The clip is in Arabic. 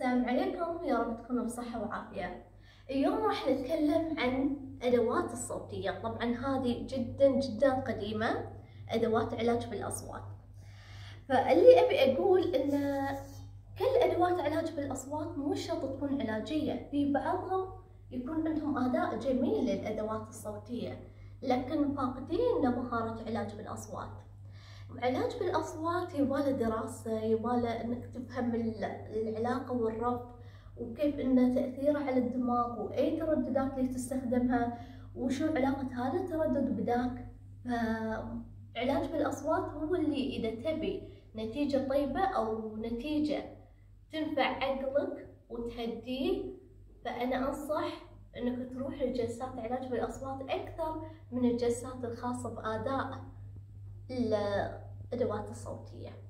السلام عليكم يا رب تكونوا بصحة وعافية. اليوم راح نتكلم عن أدوات الصوتية. طبعا هذه جدا جدا قديمة أدوات علاج بالأصوات. فاللي أبي أقول إن كل أدوات علاج بالأصوات مو شرط تكون علاجية. في بعضهم يكون عندهم أداء جميل للأدوات الصوتية لكن فاقدين لمهارة علاج بالأصوات. علاج بالأصوات يباله دراسة يباله إنك تفهم العلاقة والربط وكيف إن تأثيره على الدماغ وأي ترددات اللي تستخدمها وشو علاقة هذا التردد بذاك. فعلاج بالأصوات هو اللي إذا تبي نتيجة طيبة أو نتيجة تنفع عقلك وتهديه فأنا أنصح إنك تروح لجلسات علاج بالأصوات أكثر من الجلسات الخاصة بأداء. الأدوات الصوتية.